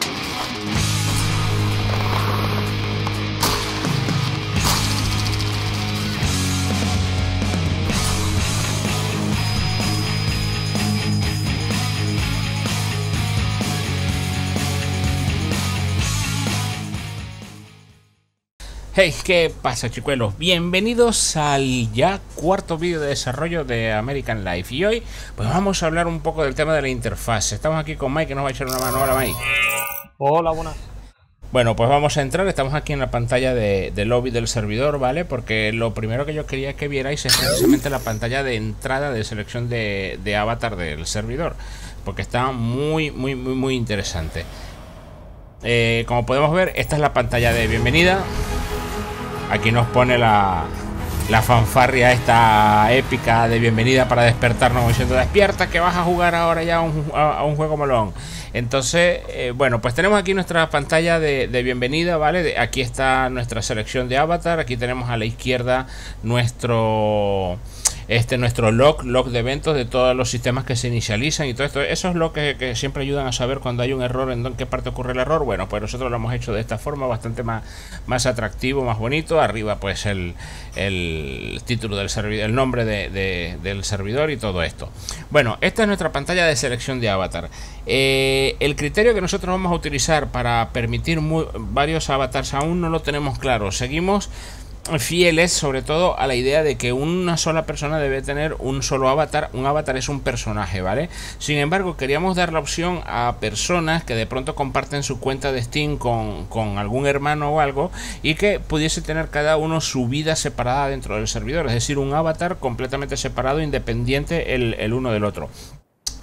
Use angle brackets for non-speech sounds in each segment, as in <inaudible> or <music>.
Thank you. Hey, ¿qué pasa chicuelos? Bienvenidos al ya cuarto vídeo de desarrollo de American Life. Y hoy pues vamos a hablar un poco del tema de la interfaz. Estamos aquí con Mike que nos va a echar una mano. Hola Mike. Hola, buenas. Bueno, pues vamos a entrar, estamos aquí en la pantalla de, lobby del servidor, ¿vale? Porque lo primero que yo quería que vierais es precisamente la pantalla de entrada de selección de, de avatar del servidor Porque está muy, muy, muy, muy interesante. Eh, Como podemos ver, esta es la pantalla de bienvenida Aquí nos pone la, fanfarria esta épica de bienvenida para despertarnos diciendo despierta que vas a jugar ahora ya a un, juego molón. Entonces, eh, bueno, pues tenemos aquí nuestra pantalla de, bienvenida, ¿vale? aquí está nuestra selección de avatar, aquí tenemos a la izquierda nuestro este nuestro log, log de eventos de todos los sistemas que se inicializan y todo esto. Eso es lo que, siempre ayudan a saber cuando hay un error, en qué parte ocurre el error. Bueno, pues nosotros lo hemos hecho de esta forma, bastante más, más atractivo, más bonito. Arriba pues el, el título del servidor, el nombre del servidor y todo esto. Bueno, esta es nuestra pantalla de selección de avatar. Eh, el criterio que nosotros vamos a utilizar para permitir varios avatars aún no lo tenemos claro. Seguimos fieles sobre todo a la idea de que una sola persona debe tener un solo avatar. Un avatar es un personaje, ¿vale? Sin embargo, queríamos dar la opción a personas que de pronto comparten su cuenta de Steam con, algún hermano o algo y que pudiese tener cada uno su vida separada dentro del servidor. Es decir, un avatar completamente separado, independiente el uno del otro.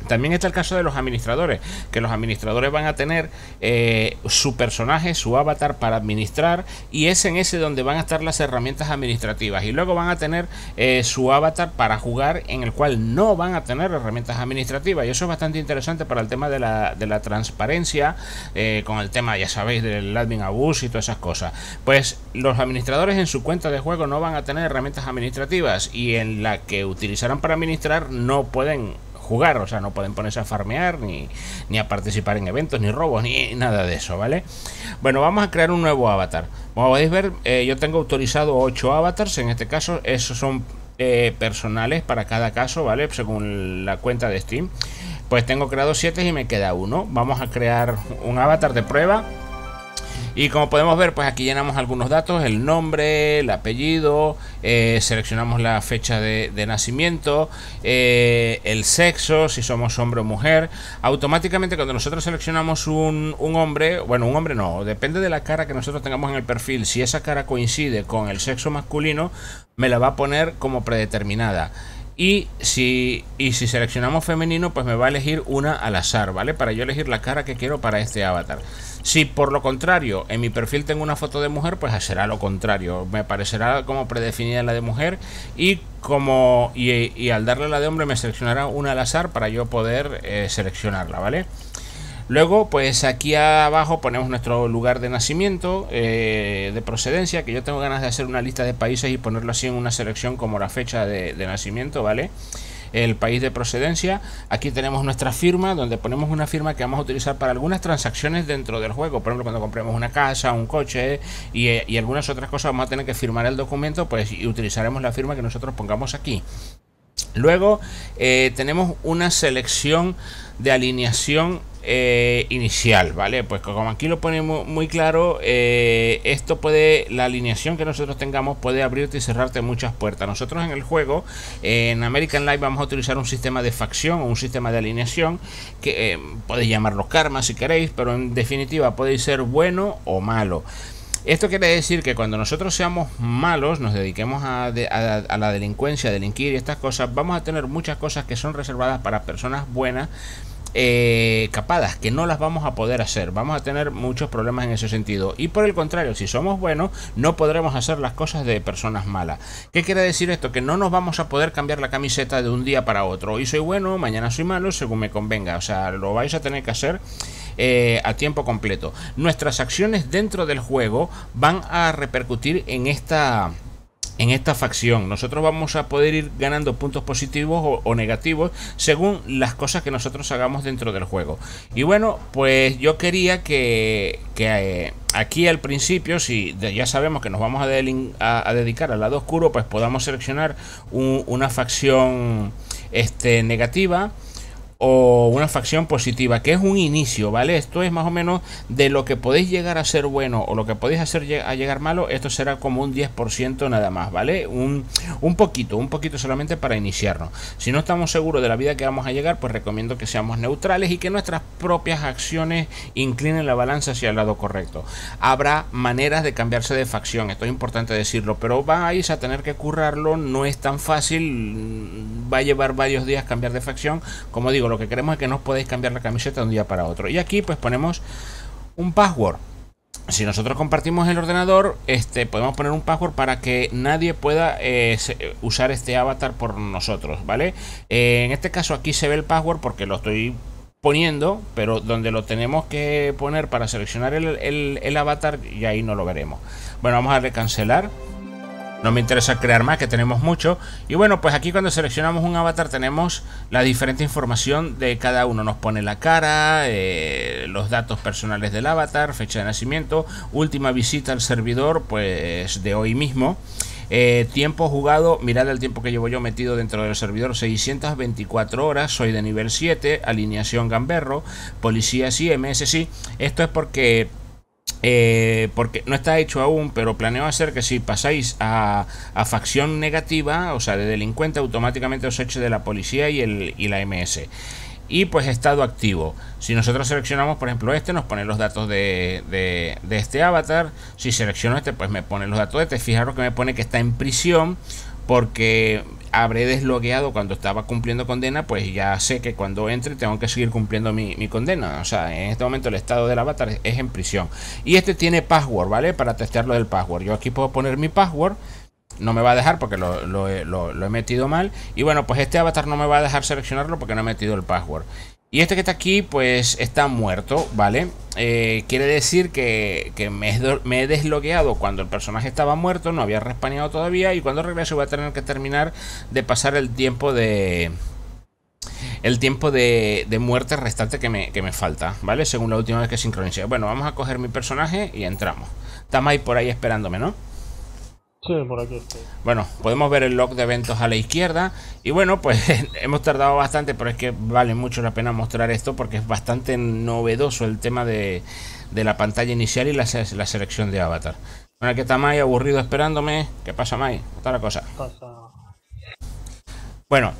También está el caso de los administradores, que los administradores van a tener eh, su personaje, su avatar para administrar y es en ese donde van a estar las herramientas administrativas y luego van a tener eh, su avatar para jugar en el cual no van a tener herramientas administrativas y eso es bastante interesante para el tema de la, transparencia eh, con el tema, ya sabéis, del admin abuse y todas esas cosas. Pues los administradores en su cuenta de juego no van a tener herramientas administrativas y en la que utilizarán para administrar no pueden jugar, o sea, no pueden ponerse a farmear, ni, ni a participar en eventos, ni robos, ni nada de eso, ¿vale? Bueno, vamos a crear un nuevo avatar. Como podéis ver, eh, yo tengo autorizado 8 avatars, en este caso, esos son eh, personales para cada caso, ¿vale? Según la cuenta de Steam. Pues tengo creado 7 y me queda uno. Vamos a crear un avatar de prueba y como podemos ver, pues aquí llenamos algunos datos, el nombre, el apellido, eh, seleccionamos la fecha de, nacimiento, eh, el sexo, si somos hombre o mujer. Automáticamente cuando nosotros seleccionamos un, un, hombre, bueno, un hombre no, depende de la cara que nosotros tengamos en el perfil. Si esa cara coincide con el sexo masculino, me la va a poner como predeterminada. Y si, y si seleccionamos femenino, pues me va a elegir una al azar, ¿vale? Para yo elegir la cara que quiero para este avatar. Si por lo contrario en mi perfil tengo una foto de mujer, pues será lo contrario. Me aparecerá como predefinida la de mujer y como y, al darle la de hombre me seleccionará una al azar para yo poder eh, seleccionarla, ¿vale? Luego, pues aquí abajo ponemos nuestro lugar de nacimiento, eh, de procedencia, que yo tengo ganas de hacer una lista de países y ponerlo así en una selección como la fecha de, nacimiento, ¿vale? el país de procedencia. Aquí tenemos nuestra firma, donde ponemos una firma que vamos a utilizar para algunas transacciones dentro del juego. Por ejemplo, cuando compremos una casa, un coche y, eh, algunas otras cosas, vamos a tener que firmar el documento, pues y utilizaremos la firma que nosotros pongamos aquí. Luego eh, tenemos una selección de alineación eh, inicial, ¿vale? Pues como aquí lo ponemos muy claro, eh, esto puede, la alineación que nosotros tengamos puede abrirte y cerrarte muchas puertas. Nosotros en el juego, en American Life vamos a utilizar un sistema de facción o un sistema de alineación que podéis llamarlo karma si queréis, pero en definitiva puede ser bueno o malo. Esto quiere decir que cuando nosotros seamos malos, nos dediquemos a, a, la delincuencia, a delinquir y estas cosas, vamos a tener muchas cosas que son reservadas para personas buenas eh, capadas que no las vamos a poder hacer. Vamos a tener muchos problemas en ese sentido. Y por el contrario, si somos buenos, no podremos hacer las cosas de personas malas. ¿Qué quiere decir esto? Que no nos vamos a poder cambiar la camiseta de un día para otro. Hoy soy bueno, mañana soy malo, según me convenga. O sea, lo vais a tener que hacer. Eh, a tiempo completo. Nuestras acciones dentro del juego van a repercutir en esta en esta facción. Nosotros vamos a poder ir ganando puntos positivos o, negativos según las cosas que nosotros hagamos dentro del juego. Y bueno, pues yo quería que, eh, aquí al principio, si ya sabemos que nos vamos a, dedicar al lado oscuro, pues podamos seleccionar una facción este, negativa o una facción positiva, que es un inicio, ¿vale? Esto es más o menos de lo que podéis llegar a ser bueno o lo que podéis hacer a llegar malo, esto será como un 10% nada más, ¿vale? Un, un poquito, un poquito solamente para iniciarnos. Si no estamos seguros de la vida que vamos a llegar, pues recomiendo que seamos neutrales y que nuestras propias acciones inclinen la balanza hacia el lado correcto. Habrá maneras de cambiarse de facción, esto es importante decirlo, pero vais a tener que currarlo, no es tan fácil, va a llevar varios días cambiar de facción, como digo, lo que queremos es que no podéis cambiar la camiseta de un día para otro. Y aquí pues ponemos un password. Si nosotros compartimos el ordenador, este, podemos poner un password para que nadie pueda eh, usar este avatar por nosotros, ¿vale? Eh, en este caso aquí se ve el password porque lo estoy poniendo, pero donde lo tenemos que poner para seleccionar el, el avatar, y ahí no lo veremos. Bueno, vamos a darle cancelar. No me interesa crear más, que tenemos mucho. Y bueno, pues aquí cuando seleccionamos un avatar tenemos la diferente información de cada uno. Nos pone la cara, eh, los datos personales del avatar, fecha de nacimiento, última visita al servidor, pues de hoy mismo. Eh, tiempo jugado, mirad el tiempo que llevo yo metido dentro del servidor, 624 horas, soy de nivel 7, alineación gamberro, policía sí, MS sí. Esto es porque eh, porque no está hecho aún, pero planeo hacer que si pasáis a, facción negativa, o sea, de delincuente, automáticamente os eche de la policía y, el, y la MS. Y pues estado activo. Si nosotros seleccionamos, por ejemplo, este, nos pone los datos de, de este avatar. Si selecciono este, pues me pone los datos de este. Fijaros que me pone que está en prisión porque habré deslogueado cuando estaba cumpliendo condena, pues ya sé que cuando entre tengo que seguir cumpliendo mi, condena. O sea, en este momento el estado del avatar es en prisión. Y este tiene password, ¿vale? Para testearlo del password. Yo aquí puedo poner mi password. No me va a dejar porque lo, lo he metido mal. Y bueno, pues este avatar no me va a dejar seleccionarlo porque no he metido el password. Y este que está aquí, pues está muerto, ¿vale? Eh, quiere decir que, me, he deslogueado cuando el personaje estaba muerto, no había respaneado todavía. Y cuando regrese voy a tener que terminar de pasar el tiempo de... El tiempo de, muerte restante que me, que me, falta, ¿vale? Según la última vez que sincronicé. Bueno, vamos a coger mi personaje y entramos. Está Mai por ahí esperándome, ¿no? Bueno, podemos ver el log de eventos a la izquierda. Y bueno, pues <laughs> hemos tardado bastante, pero es que vale mucho la pena mostrar esto porque es bastante novedoso el tema de, la pantalla inicial y la, la, selección de avatar. Bueno, aquí está Mai aburrido esperándome. ¿Qué pasa, Mai? Está la cosa. Bueno,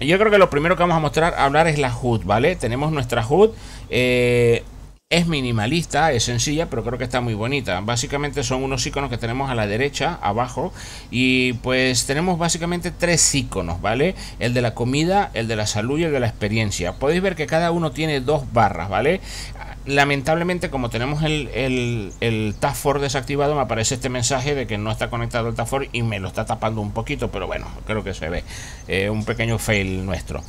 yo creo que lo primero que vamos a mostrar, hablar es la HUD, ¿vale? Tenemos nuestra HUD. Eh, es minimalista, es sencilla, pero creo que está muy bonita. Básicamente son unos iconos que tenemos a la derecha, abajo, y pues tenemos básicamente tres iconos, ¿vale? El de la comida, el de la salud y el de la experiencia. Podéis ver que cada uno tiene dos barras, ¿vale? Lamentablemente, como tenemos el, el, el desactivado, me aparece este mensaje de que no está conectado el Task y me lo está tapando un poquito, pero bueno, creo que se ve. Eh, un pequeño fail nuestro.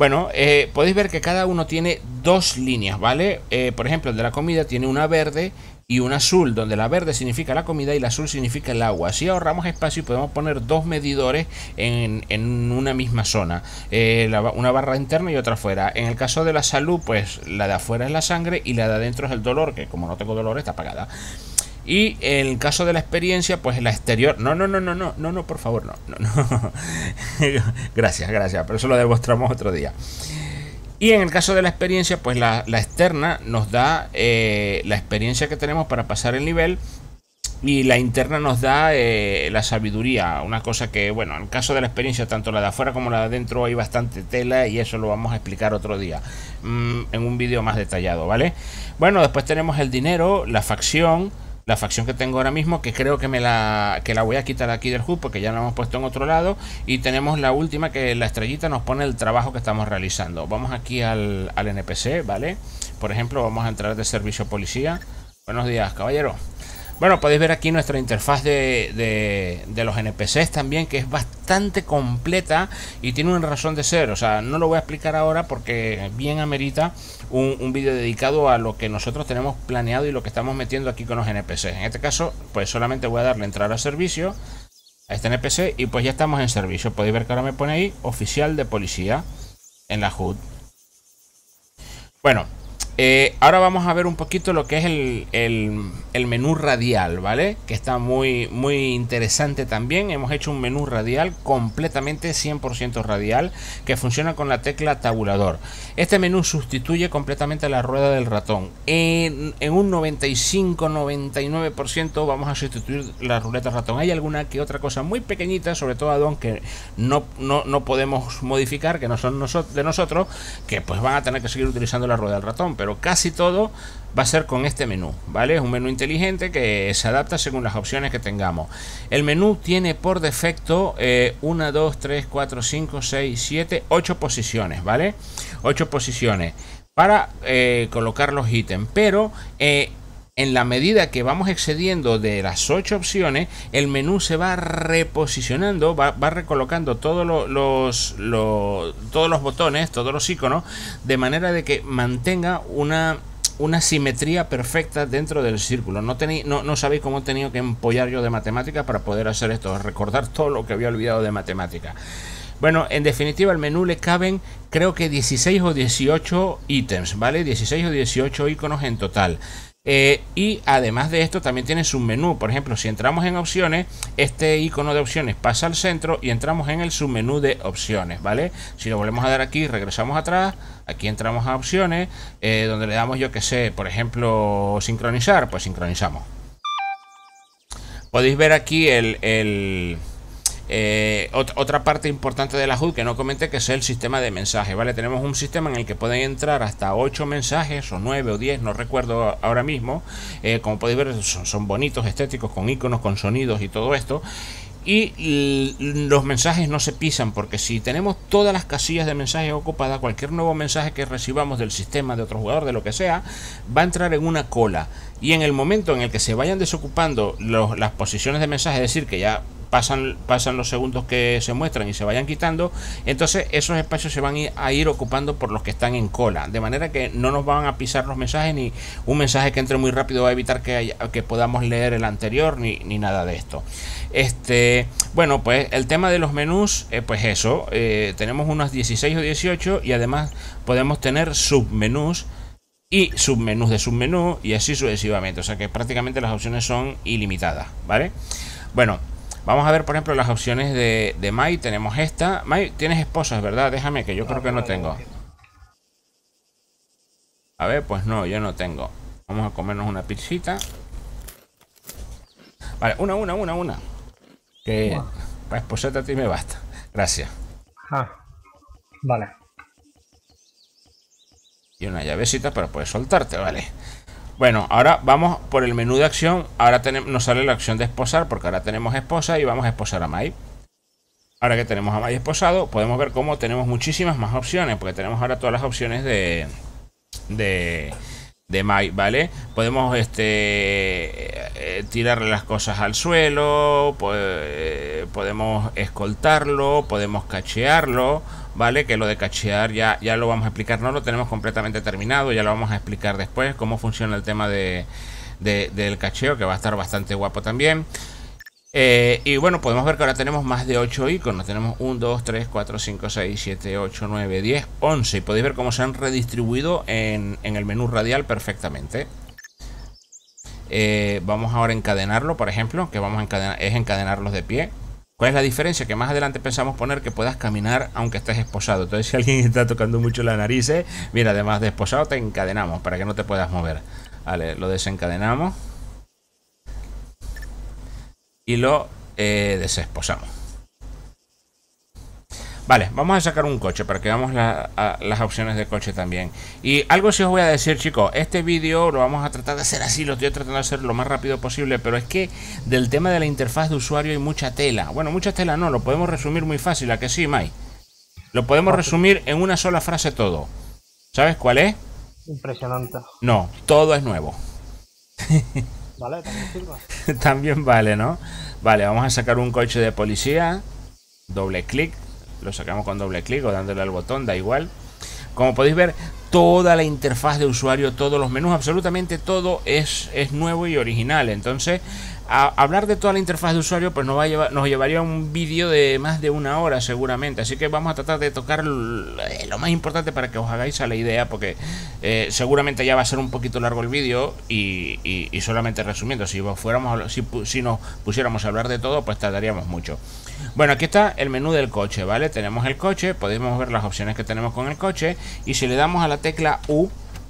Bueno, eh, podéis ver que cada uno tiene dos líneas, ¿vale? Eh, por ejemplo, el de la comida tiene una verde y una azul, donde la verde significa la comida y la azul significa el agua. Así ahorramos espacio y podemos poner dos medidores en, una misma zona, eh, una barra interna y otra afuera. En el caso de la salud, pues la de afuera es la sangre y la de adentro es el dolor, que como no tengo dolor está apagada. Y en el caso de la experiencia, pues la exterior. No, no, no, no, no, no, no, por favor, no, no, no. <laughs> gracias, gracias. Pero eso lo demostramos otro día. Y en el caso de la experiencia, pues la, externa nos da eh, la experiencia que tenemos para pasar el nivel. Y la interna nos da eh, la sabiduría, una cosa que, bueno, en el caso de la experiencia, tanto la de afuera como la de adentro hay bastante tela y eso lo vamos a explicar otro día, mm, en un vídeo más detallado, ¿vale? Bueno, después tenemos el dinero, la facción, la facción que tengo ahora mismo, que creo que me la, que la voy a quitar aquí del HUD porque ya la hemos puesto en otro lado. Y tenemos la última que la estrellita nos pone el trabajo que estamos realizando. Vamos aquí al, al NPC, ¿vale? Por ejemplo, vamos a entrar de servicio policía. Buenos días, caballero. Bueno, podéis ver aquí nuestra interfaz de, los NPCs también, que es bastante completa y tiene una razón de ser. O sea, no lo voy a explicar ahora porque bien amerita un, un vídeo dedicado a lo que nosotros tenemos planeado y lo que estamos metiendo aquí con los NPCs. En este caso, pues solamente voy a darle entrar a servicio. Ahí está en el PC y pues ya estamos en servicio. Podéis ver que ahora me pone ahí oficial de policía en la HUD. Bueno, eh, ahora vamos a ver un poquito lo que es el, menú radial, ¿vale? Que está muy, muy interesante también. Hemos hecho un menú radial completamente 100% radial que funciona con la tecla tabulador. Este menú sustituye completamente la rueda del ratón. En, un 95-99% vamos a sustituir la ruleta ratón. Hay alguna que otra cosa muy pequeñita, sobre todo Adon, que no, no, podemos modificar, que no son de nosotros, que pues van a tener que seguir utilizando la rueda del ratón. Pero casi todo va a ser con este menú, ¿vale? Es un menú inteligente que se adapta según las opciones que tengamos. El menú tiene por defecto 1, 2, 3, 4, 5, 6, 7, 8 posiciones, ¿vale? 8 posiciones para eh, colocar los ítems, pero eh, en la medida que vamos excediendo de las 8 opciones, el menú se va reposicionando, va, recolocando todos los, todos los botones, todos los iconos, de manera de que mantenga una, simetría perfecta dentro del círculo. No, no, no, sabéis cómo he tenido que empollar yo de matemáticas para poder hacer esto, recordar todo lo que había olvidado de matemática. Bueno, en definitiva, al menú le caben creo que 16 o 18 ítems, ¿vale? 16 o 18 iconos en total. Eh, y además de esto también tiene submenú. Por ejemplo, si entramos en opciones, este icono de opciones pasa al centro y entramos en el submenú de opciones, ¿vale? Si lo volvemos a dar aquí, regresamos atrás, aquí entramos a opciones, eh, donde le damos, yo que sé, por ejemplo, sincronizar, pues sincronizamos. Podéis ver aquí el eh, otra parte importante de la HUD que no comenté que es el sistema de mensajes, ¿vale? Tenemos un sistema en el que pueden entrar hasta 8 mensajes o 9 o 10, no recuerdo ahora mismo. Eh, como podéis ver son, bonitos, estéticos, con iconos, con sonidos y todo esto y los mensajes no se pisan porque si tenemos todas las casillas de mensajes ocupadas, cualquier nuevo mensaje que recibamos del sistema, de otro jugador, de lo que sea, va a entrar en una cola. Y en el momento en el que se vayan desocupando las posiciones de mensaje, es decir, que ya pasan, pasan los segundos que se muestran y se vayan quitando, entonces esos espacios se van a ir ocupando por los que están en cola, de manera que no nos van a pisar los mensajes ni un mensaje que entre muy rápido va a evitar que, que podamos leer el anterior ni, ni, nada de esto. Este, bueno, pues el tema de los menús, eh, pues eso, eh, tenemos unos 16 o 18 y además podemos tener submenús y submenús de submenú y así sucesivamente. O sea que prácticamente las opciones son ilimitadas, ¿vale? Bueno, Vamos a ver, por ejemplo, las opciones de, de Mai. Tenemos esta. Mai, tienes esposas, ¿verdad? Déjame, que yo creo que no tengo. A ver, pues no, yo no tengo. Vamos a comernos una pizzita. Vale, una, una, una, una. Que para esposarte a ti me basta. Gracias. Ah, vale. Y una llavecita para poder soltarte, vale. Bueno, ahora vamos por el menú de acción. Ahora tenemos, nos sale la opción de esposar porque ahora tenemos esposa y vamos a esposar a Mai. Ahora que tenemos a Mai esposado, podemos ver cómo tenemos muchísimas más opciones porque tenemos ahora todas las opciones de, de, de Mai, ¿vale? Podemos este, eh, tirarle las cosas al suelo, podemos escoltarlo, podemos cachearlo ¿vale? Que lo de cachear ya, ya lo vamos a explicar, no lo tenemos completamente terminado, ya lo vamos a explicar después, cómo funciona el tema de, del cacheo, que va a estar bastante guapo también. Eh, y bueno, podemos ver que ahora tenemos más de 8 iconos. Tenemos 1, 2, 3, 4, 5, 6, 7, 8, 9, 10, 11. Y podéis ver cómo se han redistribuido en, el menú radial perfectamente. Eh, vamos ahora a encadenarlo, por ejemplo, que vamos a encadenar, es encadenarlos de pie. ¿Cuál es la diferencia? Que más adelante pensamos poner que puedas caminar aunque estés esposado. Entonces, si alguien está tocando mucho la nariz, eh, mira, además de esposado, te encadenamos para que no te puedas mover. Vale, lo desencadenamos. Y lo eh, desesposamos. Vale, vamos a sacar un coche para que veamos las opciones de coche también. Y algo sí os voy a decir, chicos. Este vídeo lo vamos a tratar de hacer así. Lo estoy tratando de hacer lo más rápido posible. Pero es que del tema de la interfaz de usuario hay mucha tela. Bueno, mucha tela no. Lo podemos resumir muy fácil. ¿A que sí, Mai? Lo podemos resumir en una sola frase todo. ¿Sabes cuál es? Impresionante. No, todo es nuevo. Vale, también sirve. <laughs> también vale, ¿no? Vale, vamos a sacar un coche de policía. Doble clic lo sacamos con doble clic o dándole al botón, da igual. Como podéis ver, toda la interfaz de usuario, todos los menús, absolutamente todo es, es nuevo y original. Entonces, hablar de toda la interfaz de usuario pues nos, va a llevar, nos llevaría un vídeo de más de una hora seguramente. Así que vamos a tratar de tocar eh, lo más importante para que os hagáis a la idea porque eh, seguramente ya va a ser un poquito largo el vídeo y, solamente resumiendo, si, fuéramos, si, si nos pusiéramos a hablar de todo pues tardaríamos mucho. Bueno, aquí está el menú del coche, ¿vale? Tenemos el coche, podemos ver las opciones que tenemos con el coche y si le damos a la tecla U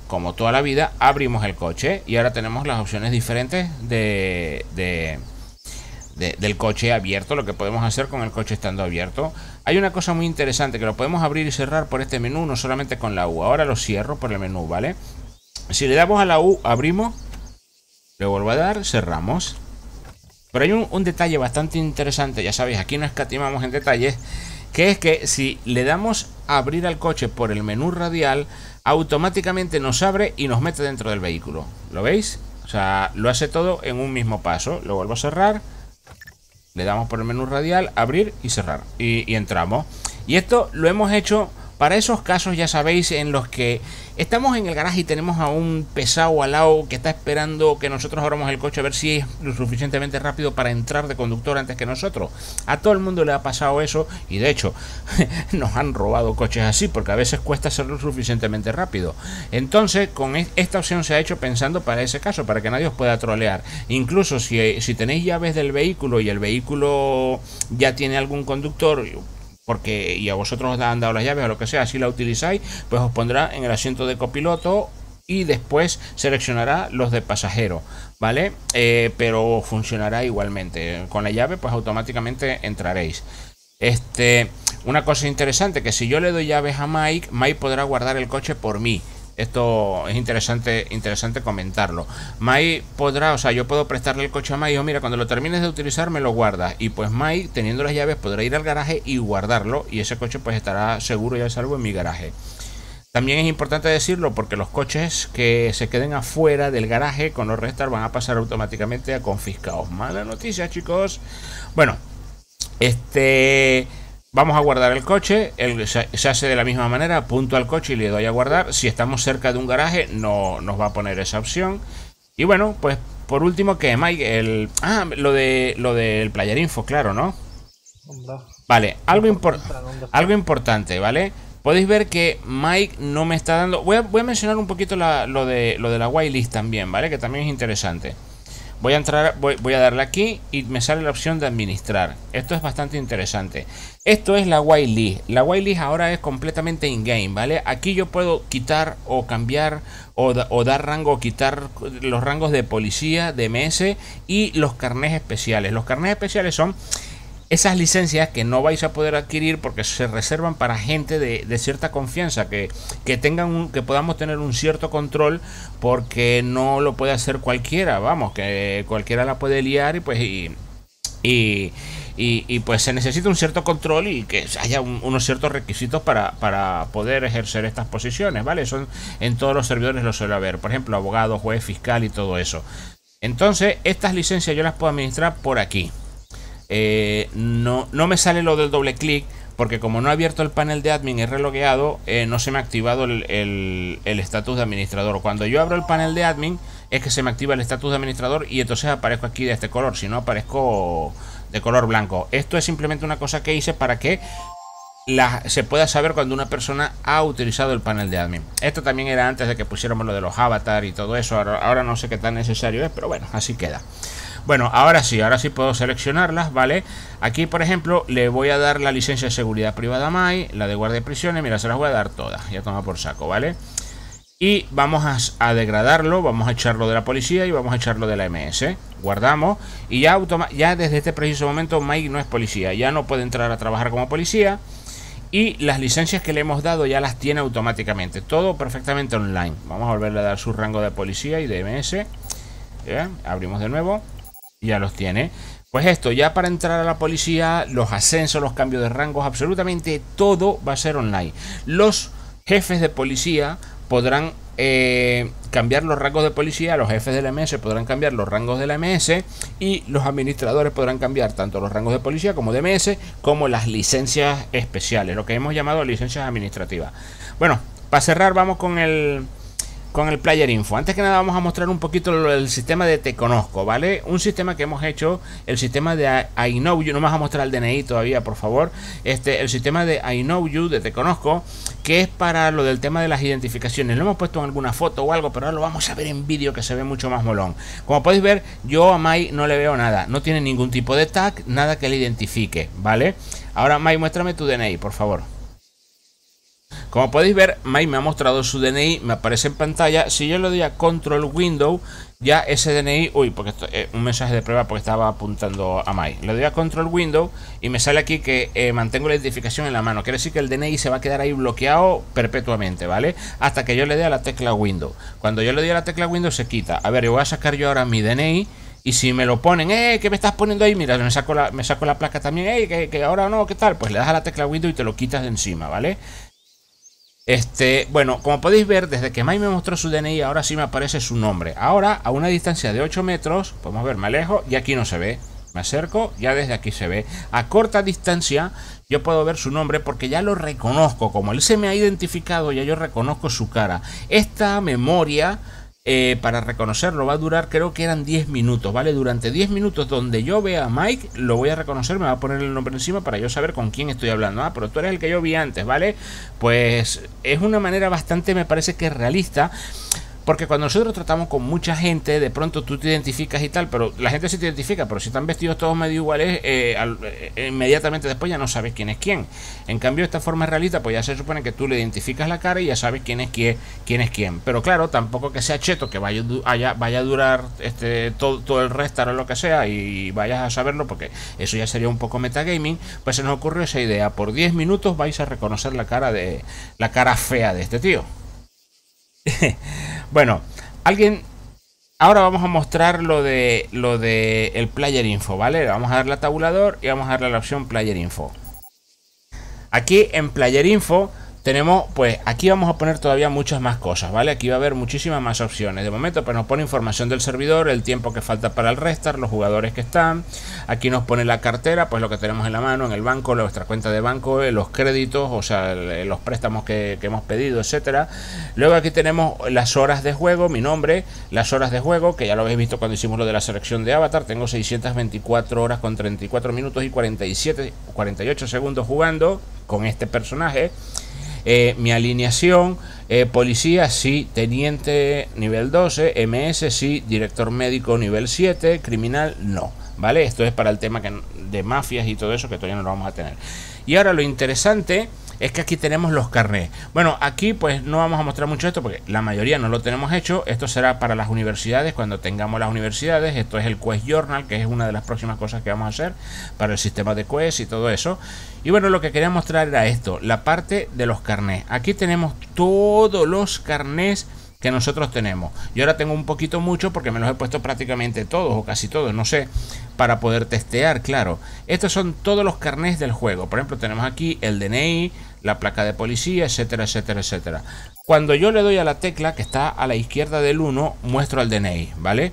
como toda la vida, abrimos el coche y ahora tenemos las opciones diferentes de, del coche abierto, lo que podemos hacer con el coche estando abierto. Hay una cosa muy interesante que lo podemos abrir y cerrar por este menú, no solamente con la U. Ahora lo cierro por el menú, ¿vale? Si le damos a la U, abrimos, le vuelvo a dar, cerramos. Pero hay un, detalle bastante interesante, ya sabéis, aquí no escatimamos en detalles, que es que si le damos a abrir al coche por el menú radial, automáticamente nos abre y nos mete dentro del vehículo. ¿Lo veis? O sea, lo hace todo en un mismo paso. Lo vuelvo a cerrar. Le damos por el menú radial, abrir y cerrar. Y entramos. Y esto lo hemos hecho para esos casos, ya sabéis, en los que estamos en el garaje y tenemos a un pesado al lado que está esperando que nosotros abramos el coche a ver si es lo suficientemente rápido para entrar de conductor antes que nosotros. A todo el mundo le ha pasado eso y de hecho <laughs> nos han robado coches así porque a veces cuesta hacerlo suficientemente rápido. Entonces, con esta opción se ha hecho pensando para ese caso, para que nadie os pueda trolear. Incluso si, si tenéis llaves del vehículo y el vehículo ya tiene algún conductor, porque y a vosotros os han dado las llaves o lo que sea, si la utilizáis, pues os pondrá en el asiento de copiloto y después seleccionará los de pasajero, ¿vale? Eh, pero funcionará igualmente. Con la llave, pues automáticamente entraréis. Este, una cosa interesante, que si yo le doy llaves a Mike, Mike podrá guardar el coche por mí. Esto es interesante, interesante comentarlo. Mai podrá, o sea, yo puedo prestarle el coche a Mai, o mira, cuando lo termines de utilizar me lo guardas. Y pues Mai, teniendo las llaves, podrá ir al garaje y guardarlo. Y ese coche pues estará seguro y a salvo en mi garaje. También es importante decirlo porque los coches que se queden afuera del garaje con los restar van a pasar automáticamente a confiscados. Mala noticia, chicos. Bueno, este Vamos a guardar el coche, se, hace de la misma manera, apunto al coche y le doy a guardar. Si estamos cerca de un garaje, no nos va a poner esa opción. Y bueno, pues por último, que Mike, el. Ah, lo de lo del Player Info, claro, ¿no? Vale, algo, algo importante, ¿vale? Podéis ver que Mike no me está dando. Voy a, voy a mencionar un poquito lo, de, lo de la whitelist también, ¿vale? Que también es interesante. Voy a entrar, voy, a darle aquí y me sale la opción de administrar. Esto es bastante interesante. Esto es la whitelist. La whitelist ahora es completamente in-game, ¿vale? Aquí yo puedo quitar o cambiar o, o, dar rango o quitar los rangos de policía, de MS y los carnés especiales. Los carnés especiales son esas licencias que no vais a poder adquirir porque se reservan para gente de, cierta confianza, que, que tengan que podamos tener un cierto control porque no lo puede hacer cualquiera, vamos, que cualquiera la puede liar y pues y, y, pues se necesita un cierto control y que haya unos ciertos requisitos para, para, poder ejercer estas posiciones, ¿vale? Son en todos los servidores lo suele haber, por ejemplo, abogado, juez, fiscal y todo eso. Entonces, estas licencias yo las puedo administrar por aquí. Eh, no, no me sale lo del doble clic porque como no he abierto el panel de admin y relogueado, eh, no se me ha activado el estatus de administrador. Cuando yo abro el panel de admin, es que se me activa el estatus de administrador y entonces aparezco aquí de este color, si no aparezco de color blanco. Esto es simplemente una cosa que hice para que se pueda saber cuando una persona ha utilizado el panel de admin. Esto también era antes de que pusiéramos lo de los avatar y todo eso. ahora no sé qué tan necesario es, pero bueno, así queda. Bueno, ahora sí, ahora sí puedo seleccionarlas, ¿vale? Aquí, por ejemplo, le voy a dar la licencia de seguridad privada a MAI, la de guardia de prisiones, mira, se las voy a dar todas, ya toma por saco, ¿vale? Y vamos a, degradarlo, vamos a echarlo de la policía y vamos a echarlo de la MS. Guardamos y ya, ya desde este preciso momento Mike no es policía, ya no puede entrar a trabajar como policía. Y las licencias que le hemos dado ya las tiene automáticamente, todo perfectamente online. Vamos a volverle a dar su rango de policía y de MS. Abrimos de nuevo ya los tiene. Pues esto, ya para entrar a la policía, los ascensos, los cambios de rangos, absolutamente todo va a ser online. Los jefes de policía podrán eh, cambiar los rangos de policía, los jefes de la MS podrán cambiar los rangos de la MS y los administradores podrán cambiar tanto los rangos de policía como de MS como las licencias especiales, lo que hemos llamado licencias administrativas. Bueno, para cerrar vamos con el con el Player Info. Antes que nada vamos a mostrar un poquito el sistema de Te Conozco, ¿vale? Un sistema que hemos hecho, el sistema de I Know You, no me vas a mostrar el DNI todavía, por favor. Este, el sistema de I Know You, de Te Conozco, que es para lo del tema de las identificaciones. Lo hemos puesto en alguna foto o algo, pero ahora lo vamos a ver en vídeo que se ve mucho más molón. Como podéis ver, yo a Mai no le veo nada, no tiene ningún tipo de tag, nada que le identifique, ¿vale? Ahora Mai, muéstrame tu DNI, por favor. Como podéis ver, Mike me ha mostrado su DNI, me aparece en pantalla. Si yo le doy a Control Window, ya ese DNI, uy, porque esto es un mensaje de prueba porque estaba apuntando a Mike. Le doy a Control Window y me sale aquí que eh, mantengo la identificación en la mano. Quiere decir que el DNI se va a quedar ahí bloqueado perpetuamente, ¿vale? Hasta que yo le dé a la tecla Window. Cuando yo le doy a la tecla Window se quita. A ver, yo voy a sacar yo ahora mi DNI. Y si me lo ponen, eh, ¿qué me estás poniendo ahí? Mira, me saco la, me saco la placa también, eh, que, que ahora no, ¿qué tal? Pues le das a la tecla Window y te lo quitas de encima, ¿vale? Este, bueno, como podéis ver, desde que Mike me mostró su DNI, ahora sí me aparece su nombre. Ahora, a una distancia de 8 metros, podemos ver, me alejo y aquí no se ve. Me acerco, ya desde aquí se ve. A corta distancia, yo puedo ver su nombre porque ya lo reconozco. Como él se me ha identificado, ya yo reconozco su cara. Esta memoria eh, para reconocerlo va a durar, creo que eran 10 minutos, ¿vale? Durante 10 minutos donde yo vea a Mike, lo voy a reconocer, me va a poner el nombre encima para yo saber con quién estoy hablando. Ah, pero tú eres el que yo vi antes, ¿vale? Pues es una manera bastante, me parece que realista porque cuando nosotros tratamos con mucha gente, de pronto tú te identificas y tal, pero la gente se te identifica, pero si están vestidos todos medio iguales, eh, eh, inmediatamente después ya no sabes quién es quién. En cambio, esta forma realista, pues ya se supone que tú le identificas la cara y ya sabes quién es quién, quién es quién. Pero claro, tampoco que sea cheto, que vaya, a durar este, todo, todo el resto o lo que sea y vayas a saberlo, porque eso ya sería un poco metagaming, pues se nos ocurrió esa idea. Por 10 minutos vais a reconocer la cara de la cara fea de este tío. <laughs> bueno, alguien. Ahora vamos a mostrar lo de lo de el player info, ¿vale? Vamos a darle a tabulador y vamos a darle a la opción player info. Aquí en player info tenemos, pues aquí vamos a poner todavía muchas más cosas, ¿vale? Aquí va a haber muchísimas más opciones. De momento, pues nos pone información del servidor, el tiempo que falta para el restart, los jugadores que están. Aquí nos pone la cartera, pues lo que tenemos en la mano, en el banco, nuestra cuenta de banco, eh, los créditos, o sea, eh, los préstamos que, hemos pedido, etcétera. Luego aquí tenemos las horas de juego, mi nombre, las horas de juego, que ya lo habéis visto cuando hicimos lo de la selección de avatar. Tengo 624 horas con 34 minutos y 47, 48 segundos jugando con este personaje. Eh, mi alineación, eh, policía sí, teniente nivel 12, MS sí, director médico nivel 7, criminal no. ¿Vale? Esto es para el tema de mafias y todo eso que todavía no lo vamos a tener. Y ahora lo interesante es que aquí tenemos los carnés. Bueno, aquí pues no vamos a mostrar mucho esto porque la mayoría no lo tenemos hecho. Esto será para las universidades cuando tengamos las universidades. Esto es el Quest Journal, que es una de las próximas cosas que vamos a hacer para el sistema de Quest y todo eso. Y bueno, lo que quería mostrar era esto, la parte de los carnés. Aquí tenemos todos los carnés que nosotros tenemos. Yo ahora tengo un poquito mucho porque me los he puesto prácticamente todos o casi todos, no sé, para poder testear, claro. Estos son todos los carnés del juego. Por ejemplo, tenemos aquí el DNI, la placa de policía, etcétera, etcétera, etcétera. Cuando yo le doy a la tecla que está a la izquierda del 1, muestro el DNI, ¿vale?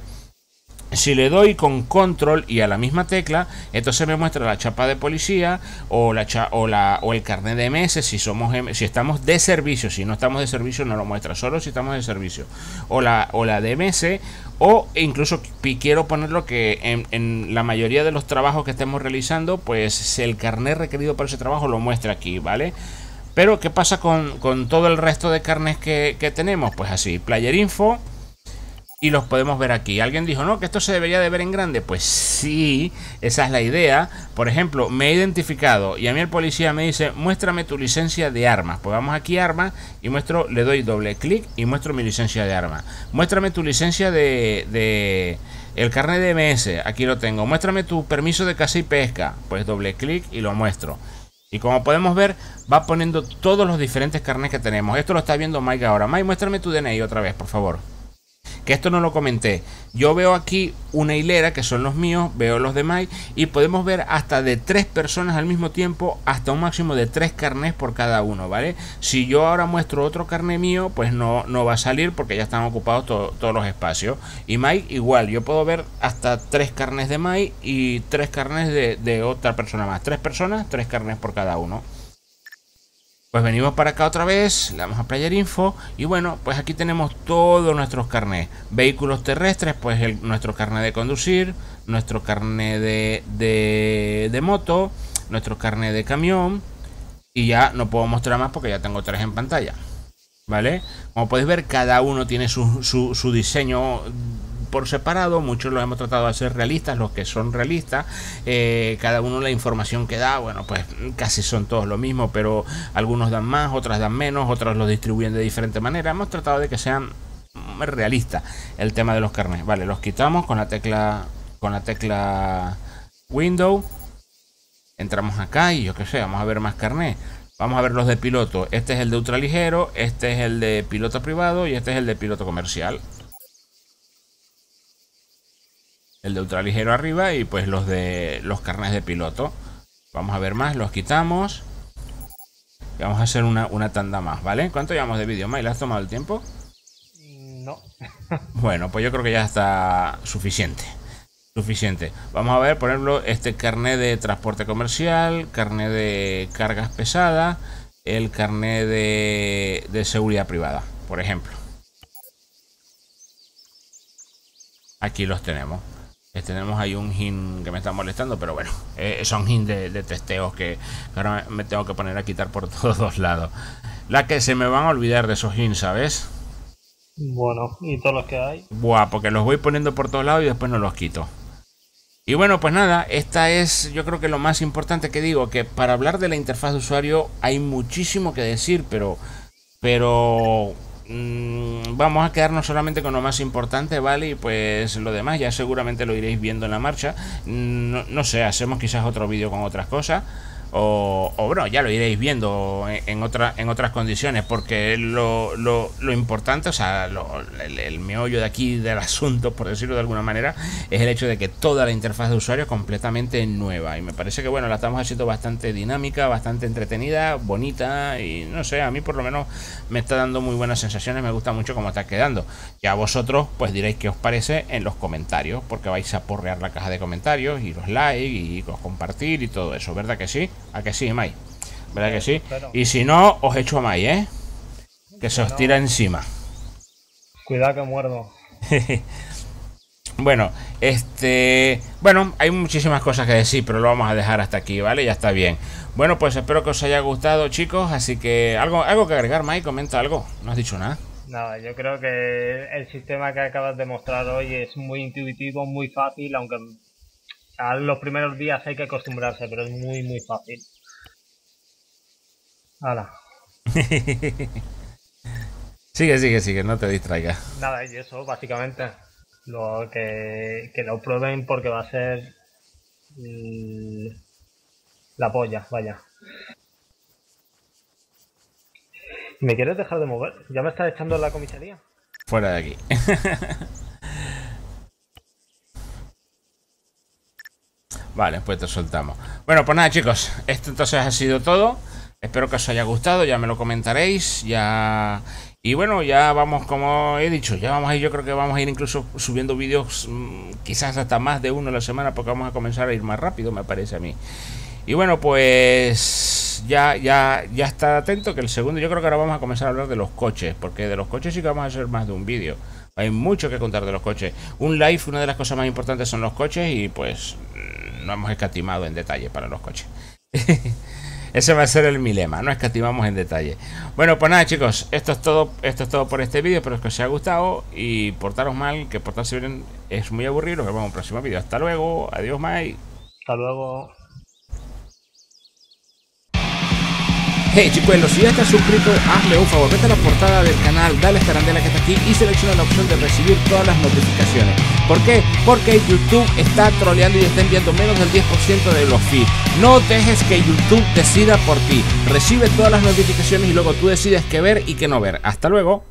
Si le doy con control y a la misma tecla, entonces me muestra la chapa de policía o, la, o, la o el carnet de MS si, somos, si estamos de servicio. Si no estamos de servicio no lo muestra, solo si estamos de servicio. O la, o la de MS o incluso quiero ponerlo que en, en, la mayoría de los trabajos que estemos realizando, pues el carnet requerido para ese trabajo lo muestra aquí, ¿vale? Pero ¿qué pasa con, con todo el resto de carnes que, que tenemos? Pues así, player info y los podemos ver aquí. Alguien dijo, no, que esto se debería de ver en grande. Pues sí, esa es la idea. Por ejemplo, me he identificado y a mí el policía me dice, muéstrame tu licencia de armas. Pues vamos aquí arma y muestro, le doy doble clic y muestro mi licencia de arma. Muéstrame tu licencia de, de el carnet de MS, aquí lo tengo. Muéstrame tu permiso de caza y pesca. Pues doble clic y lo muestro. Y como podemos ver, va poniendo todos los diferentes carnets que tenemos. Esto lo está viendo Mike ahora. Mike, muéstrame tu DNI otra vez, por favor que esto no lo comenté. Yo veo aquí una hilera que son los míos, veo los de Mike y podemos ver hasta de tres personas al mismo tiempo, hasta un máximo de tres carnés por cada uno, ¿vale? Si yo ahora muestro otro carné mío, pues no, no va a salir porque ya están ocupados todos los espacios. Y Mike igual, yo puedo ver hasta tres carnes de Mike y tres carnes de, de otra persona más. Tres personas, tres carnes por cada uno. Pues venimos para acá otra vez, le damos a Player Info y bueno, pues aquí tenemos todos nuestros carnés. Vehículos terrestres, pues nuestro carnet de conducir, nuestro carnet de, de, de moto, nuestro carnet de camión y ya no puedo mostrar más porque ya tengo tres en pantalla. ¿Vale? Como podéis ver, cada uno tiene su, su, su diseño por separado, muchos los hemos tratado de hacer realistas, los que son realistas, eh, cada uno la información que da, bueno, pues casi son todos lo mismo, pero algunos dan más, otras dan menos, otros los distribuyen de diferente manera. Hemos tratado de que sean realistas el tema de los carnes. Vale, los quitamos con la tecla con la tecla Window. Entramos acá y yo qué sé, vamos a ver más carnet. Vamos a ver los de piloto. Este es el de ultraligero, este es el de piloto privado y este es el de piloto comercial el de ultraligero arriba y pues los de los carnes de piloto. Vamos a ver más, los quitamos. Y vamos a hacer una, una tanda más, ¿vale? ¿Cuánto llevamos de vídeo, May? ¿Le has tomado el tiempo? No. <laughs> bueno, pues yo creo que ya está suficiente. Suficiente. Vamos a ver, por ejemplo, este carnet de transporte comercial, carnet de cargas pesadas, el carnet de, de seguridad privada, por ejemplo. Aquí los tenemos tenemos ahí un hin que me está molestando, pero bueno, eh, son hin de, testeos que ahora me tengo que poner a quitar por <laughs> todos lados. La que se me van a olvidar de esos hin, ¿sabes? Bueno, ¿y todos los que hay? Buah, porque los voy poniendo por todos lados y después no los quito. Y bueno, pues nada, esta es yo creo que lo más importante que digo, que para hablar de la interfaz de usuario hay muchísimo que decir, pero pero vamos a quedarnos solamente con lo más importante, ¿vale? Y pues lo demás ya seguramente lo iréis viendo en la marcha. Mm, no, no sé, hacemos quizás otro vídeo con otras cosas. O, bueno, ya lo iréis viendo en, otra, en otras condiciones, porque lo, lo, lo importante, o sea, el, meollo de aquí del asunto, por decirlo de alguna manera, es el hecho de que toda la interfaz de usuario es completamente nueva. Y me parece que, bueno, la estamos haciendo bastante dinámica, bastante entretenida, bonita, y no sé, a mí por lo menos me está dando muy buenas sensaciones, me gusta mucho cómo está quedando. Ya vosotros, pues diréis qué os parece en los comentarios, porque vais a porrear la caja de comentarios, y los like, y los compartir, y todo eso, ¿verdad que sí? ¿A que sí, Mai? ¿Verdad que sí? Y si no, os echo a Mai, ¿eh? Que se os tira encima. Cuidado que muerdo. <laughs> bueno, este... Bueno, hay muchísimas cosas que decir, pero lo vamos a dejar hasta aquí, ¿vale? Ya está bien. Bueno, pues espero que os haya gustado, chicos. Así que, ¿algo, algo que agregar, Mai? Comenta algo. No has dicho nada. Nada, yo creo que el sistema que acabas de mostrar hoy es muy intuitivo, muy fácil, aunque a los primeros días hay que acostumbrarse, pero es muy, muy fácil. Hala. <laughs> sigue, sigue, sigue, no te distraigas. Nada, y eso, básicamente. Lo que, que lo prueben porque va a ser la polla, vaya. ¿Me quieres dejar de mover? ¿Ya me estás echando en la comisaría? Fuera de aquí. <laughs> Vale, pues te soltamos. Bueno, pues nada, chicos. Esto entonces ha sido todo. Espero que os haya gustado. Ya me lo comentaréis. Ya. Y bueno, ya vamos, como he dicho, ya vamos a ir, yo creo que vamos a ir incluso subiendo vídeos, mm, quizás hasta más de uno a la semana, porque vamos a comenzar a ir más rápido, me parece a mí. Y bueno, pues ya, ya, ya está atento que el segundo, yo creo que ahora vamos a comenzar a hablar de los coches, porque de los coches sí que vamos a hacer más de un vídeo. Hay mucho que contar de los coches. Un live, una de las cosas más importantes son los coches y pues no hemos escatimado en detalle para los coches. <laughs> Ese va a ser el milema, no escatimamos en detalle. Bueno, pues nada chicos, esto es todo, esto es todo por este vídeo, espero que os haya gustado y portaros mal, que portarse bien es muy aburrido. Nos vemos en un próximo vídeo. Hasta luego, adiós Mike. Hasta luego. Hey chicuelos, si ya estás suscrito, hazme un favor, vete a la portada del canal, dale esta arandela que está aquí y selecciona la opción de recibir todas las notificaciones. ¿Por qué? Porque YouTube está troleando y está enviando menos del 10% de los feeds. No dejes que YouTube decida por ti. Recibe todas las notificaciones y luego tú decides qué ver y qué no ver. Hasta luego.